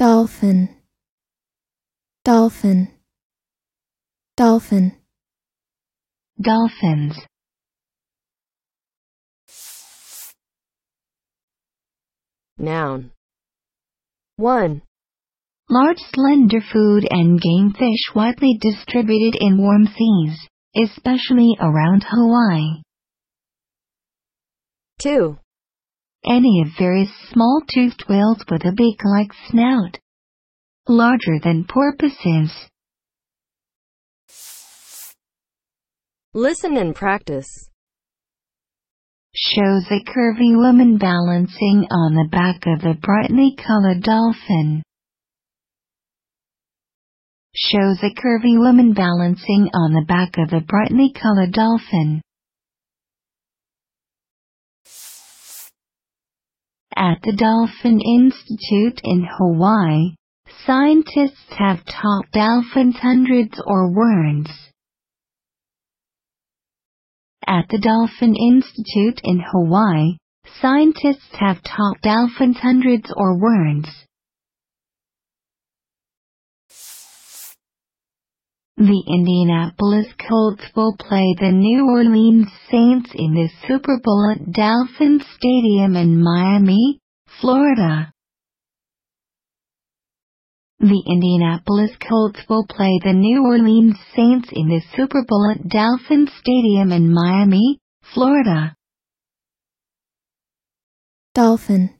dolphin dolphin dolphin dolphins Noun 1. large slender food and game fish widely distributed in warm seas, especially around Hawaii. 2. Any of various small toothed whales with a beak-like snout, larger than porpoises. Listen and practice. shows a curvy woman balancing on the back of a brightly colored dolphin. Shows a curvy woman balancing on the back of a brightly colored dolphin. At the Dolphin Institute in Hawaii, scientists have taught dolphins hundreds or words. At the Dolphin Institute in Hawaii, scientists have taught dolphins hundreds or words. The Indianapolis Colts will play the New Orleans Saints in the Super Bowl at Dolphin Stadium in Miami, Florida. The Indianapolis Colts will play the New Orleans Saints in the Super Bowl at Dolphin Stadium in Miami, Florida. dolphin